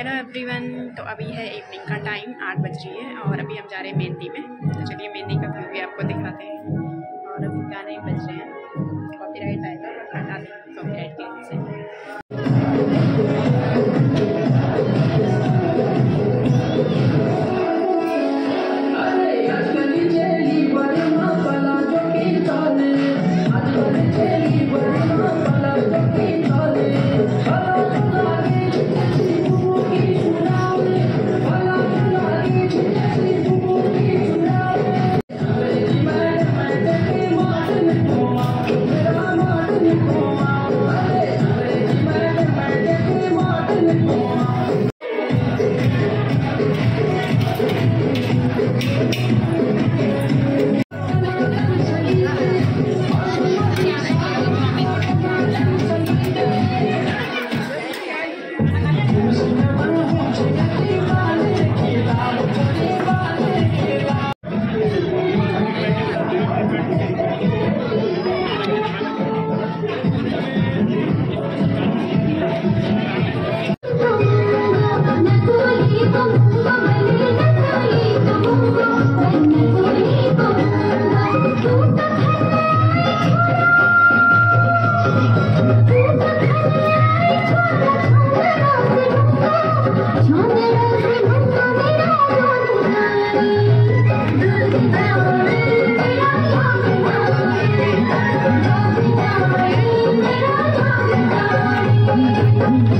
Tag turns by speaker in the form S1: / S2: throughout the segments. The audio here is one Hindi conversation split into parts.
S1: हेलो एवरीवन तो अभी है इवनिंग का टाइम आठ बज रही है और अभी हम जा रहे हैं मेहंदी में। तो चलिए मेहंदी का व्यू भी आपको दिखाते हैं। और अभी गाने बज रहे हैं। Thank you.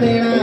S1: Hare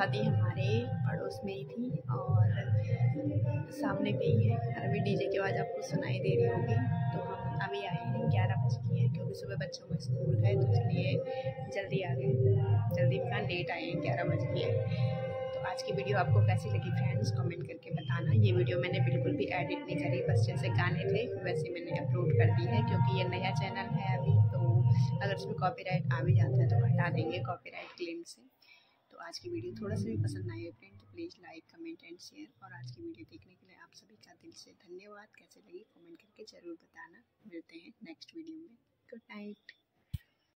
S1: शादी हमारे पड़ोस में ही
S2: थी और
S3: सामने पे ही है। और अभी डीजे की आवाज़ आपको सुनाई दे रही होगी। तो हम अभी आए हैं ग्यारह बज की है, क्योंकि सुबह बच्चों का स्कूल है तो इसलिए जल्दी आ गए। जल्दी फ्रेंड लेट आए हैं, ग्यारह बज की है। तो आज की वीडियो आपको कैसी लगी फ्रेंड्स, कमेंट करके बताना। ये वीडियो मैंने बिल्कुल भी एडिट नहीं करी, बस जैसे गाने थे, वैसे मैंने अपलोड कर दी है, क्योंकि ये नया चैनल है अभी तो अगर उसमें कॉपीराइट आ भी जाता है तो हटा देंगे कॉपीराइट क्लेम से। आज की वीडियो थोड़ा सा भी पसंद आई है फ्रेंड तो please like comment and share और आज की वीडियो देखने के लिए आप सभी का दिल से धन्यवाद। कैसे लगी कमेंट करके ज़रूर बताना। मिलते हैं नेक्स्ट वीडियो में। Good night